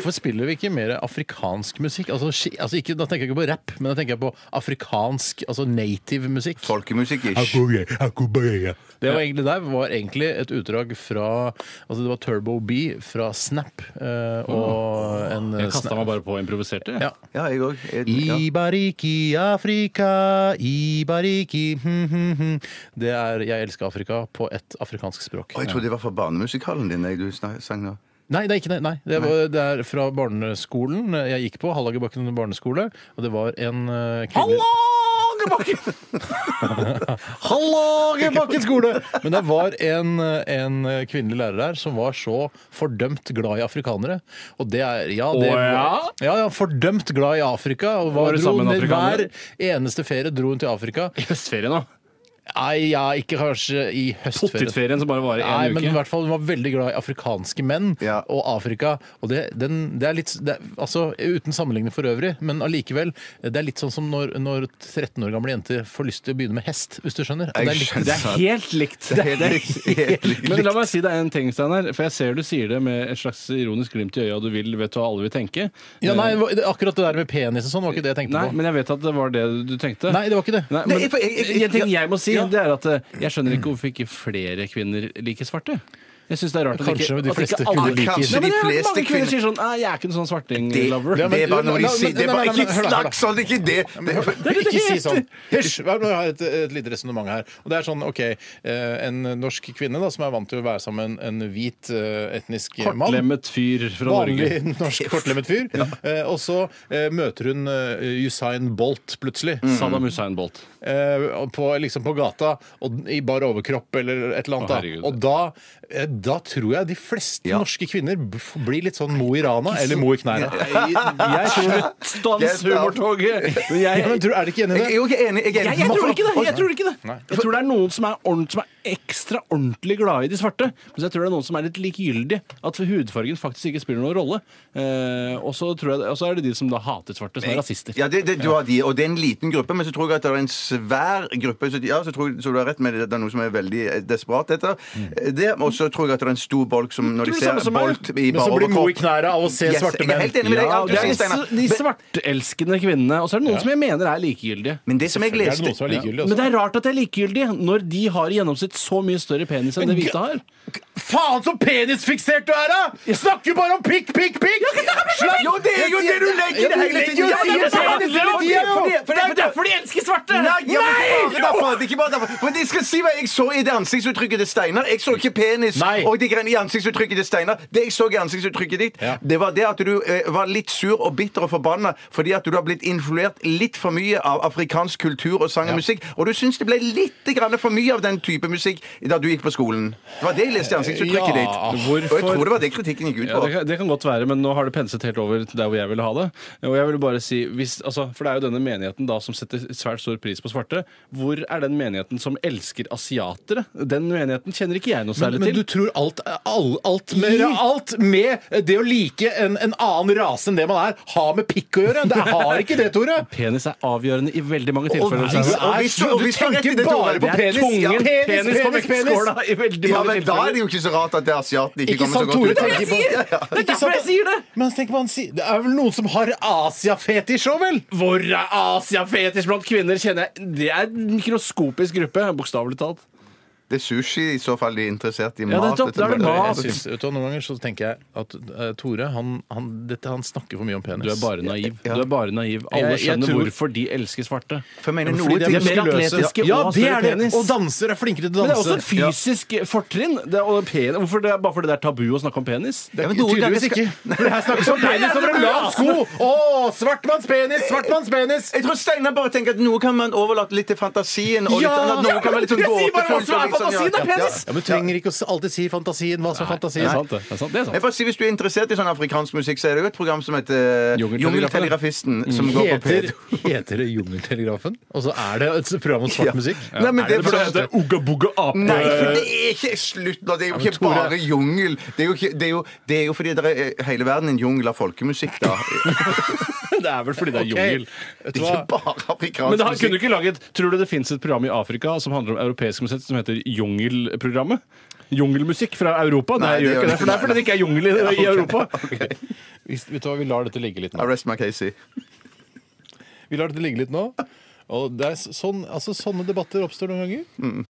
Hvorfor spiller vi ikke mer afrikansk musikk? Altså, ski- altså ikke, da tenker jeg ikke på rap, men da tenker jeg på afrikansk, altså native musikk. Folkemusikk-ish. Det var egentlig der var egentlig et utdrag fra Altså det var Turbo B fra Snap. eh, og en Jeg kasta meg bare på og improviserte. Ja. Ja, jeg òg. Ibariki Afrika, Ibariki hm, hm, hm. Det er 'Jeg elsker Afrika' på et afrikansk språk. Og jeg trodde det var fra barnemusikalen din jeg, du sang nå. Nei, det er ikke det. Nei. Det, var, det er fra barneskolen jeg gikk på. Hallagerbakken barneskole. Og det var en uh, kvinne Hallagerbakken skole! Men det var en, en kvinnelig lærer der som var så fordømt glad i afrikanere. Og det er Ja, det, var, ja? ja, fordømt glad i Afrika. Og var, Var det dro sammen med ned, hver eneste ferie dro hun til Afrika. I høstferien, da. Nei, ja, ikke kanskje i høstferien. Potetferien som bare varer Nei, én men i hvert fall Hun var veldig glad i afrikanske menn Ja. og Afrika. Og det, den, det er litt det er, altså, Uten sammenligning for øvrig, men allikevel. Det er litt sånn som når, når 13 år gamle jenter får lyst til å begynne med hest, hvis du skjønner. Det er litt. Det er helt likt. Det er helt likt. Helt likt. Men la meg si deg en ting, Steinar. For jeg ser du sier det med et slags ironisk glimt i øya. Du vil, vet hva alle vil tenke. ja, nei, det- akkurat det der med penis og sånn var ikke det jeg tenkte Nei, på. men jeg vet at det var det du tenkte. Nei, det var ikke det. Nei, men, Nei, for jeg- jeg- en ting jeg må si, Ja. Det er at eh, jeg skjønner ikke hvorfor ikke flere kvinner liker svarte. Jeg synes det er rart at Kanskje ikke, de at fleste ikke alle kvinner liker- Kanskje de fleste mange kvinner sier sånn Nei, jeg er ikke en sånn svarting-lover. Det er bare noe de sier. Det nei, ikke snakk sånn! Det ikke det! Ikke si sånn. Hysj! Jeg har et, et lite resonnement her. Og det er sånn, ok, eh, En norsk kvinne da, som er vant til å være sammen med en hvit eh, etnisk mann Kortlemmet fyr fra Norge. Vanlig norsk kortlemmet fyr. Eh, og så møter hun Usain Bolt plutselig. Saddam Usain Bolt. Eh, på, liksom på gata og, i bar overkropp eller et eller annet. Å, da. og da, da tror jeg de fleste Ja. norske kvinner b- blir litt sånn Mo i Rana eller Mo i knærne. Jeg, tror det. Stans humortoget! Men jeg, Ja, men tror, er dere ikke enig i jeg det? er jo ikke enig. Jeg er jeg, enig. jeg tror ikke det! Jeg tror ikke det Jeg tror det er noen som er, ordent, som er ekstra ordentlig glad i de svarte. Men jeg tror det er noen som er litt likegyldige. At hudfargen faktisk ikke spiller noen rolle. Eh, og så tror jeg, og så er det de som da hater svarte, som er rasister. Ja, det, det, du har de, og det er en liten gruppe, men så tror jeg at det er en svær gruppe. Så, ja, så, tror, jeg- så du har rett med det, det er noe som er veldig eh, desperat etter. Det, og så tror jeg at det er en stor bolk som når de ser som i Bolt overkropp Men så blir Mo i knæra knærne av å se Yes, svarte Jeg er helt enig med deg. Ja, det er de, Steinar. de svartelskende kvinnene. Og så er det noen som jeg mener er likegyldige. Men det som jeg leste er det som Men det er rart at de er likegyldige når de har i gjennomsnitt så mye større penis enn det hvite har. Faen så penisfiksert du er, da! Snakker bare om pikk, pikk, pikk! Slapp- Jo, det er jo det du legger i hele tiden! Ja, det er Det er derfor de elsker svarte! Nei! Ja, men ikke bare derfor, det er ikke bare derfor. Men jeg skal si hva jeg så i det ansiktsuttrykket til Steinar. Jeg så ikke penis Nei. og de greiene i ansiktsuttrykket til Steinar. Det jeg så i ansiktsuttrykket ditt, Ja. det var det at du eh, var litt sur og bitter og forbanna fordi at du har blitt influert litt for mye av afrikansk kultur og sang og musikk. Og du syns det ble litt grann for mye av den type musikk da du gikk på skolen. Det var det jeg leste i ansiktsuttrykket Ja, ditt. hvorfor- Og jeg tror det var det kritikken gikk ut Ja, på. det, kan, det kan godt være, men nå har det penset helt over til der hvor jeg ville ha det. Og jeg vil bare si, hvis, altså, For det er jo denne menigheten da som setter svært stor pris på svarte. Hvor er den menigheten som elsker asiatere? Den menigheten kjenner ikke jeg noe Men, til men du tror alt, all, alt, med, alt med det å like en, en annen rase enn det man er, har med pikk å gjøre? Det har ikke det, Tore! Penis er avgjørende i veldig mange Og tilfeller. Og, og du- og du tenker bare på det er penis. Tungen penis, penis, på penis, vektskåla i veldig Ja, mange men Da er tilfeller. det jo ikke så rart at det asiatene ikke, Ikke kommer så sant, godt Tore? ut. på- Ja, ja. Det er derfor jeg sier det! Men tenk på han sier Det er vel noen som har Asia-fetisj òg, vel? Hvor er Asia-fetisj blant kvinner? kjenner jeg Det er en mikroskopisk gruppe, bokstavelig talt. Det er sushi i så fall de er interessert i Ja, mat. nettopp, da er det mat. Jeg synes, vet du, noen ganger så tenker jeg at eh, Tore han, han, dette, han snakker for mye om penis. Du er bare naiv. Ja. Du er bare naiv. Alle Jeg- jeg skjønner tror- hvorfor de elsker svarte. For jeg mener, Fordi noe de er mer muskuløse. atletiske Ja, og det større er det! penis. Og dansere er flinkere til å Men det er danse. også et fysisk fortrinn. Det er, og pen, hvorfor det er, bare fordi det er tabu å snakke om penis? Det er men noen ganger tydeligvis skal- ikke. For det her snakkes om penis over en lav sko! Å, svartmanns penis! Svartmanns penis! Jeg tror Steinar bare tenker at noe kan man overlate litt til fantasien. Og Ja! litt, at noe kan være litt sånn Jeg sier bare hva som er fantasien, er penis! Ja, men trenger ikke å alltid si fantasien. Hva som er Det fantasien. er sant, det. det, er sant, det er Jeg får bare sier, Hvis du er interessert i sånn afrikansk musikk, så er det jo et program som heter Jungeltelegrafisten. Som går på Heter, P2. heter det Jungeltelegrafen? Og så er det et program om svart Ja. musikk? Nei, men Er det for- det heter Ugga Bugga Ape? Nei, for det er ikke slutt nå. Det er jo ikke bare jungel. Er er det er jo fordi det er hele verden en jungel av folkemusikk, da. Det er vel fordi det er jungel. Du Ikke bare afrikansk Men da kunne musikk. du ikke laget Tror du det fins et program i Afrika som handler om europeisk musikk som heter Jungelprogrammet? Jungelmusikk fra Europa? Nei, Nei, det det gjør ikke det. det For det er fordi det ikke er jungel i, i Europa. Vi, vet du hva, vi lar dette ligge litt nå. Arrest my Casey. Vi lar dette ligge litt nå. Og det er sånn, altså, sånne debatter oppstår noen ganger.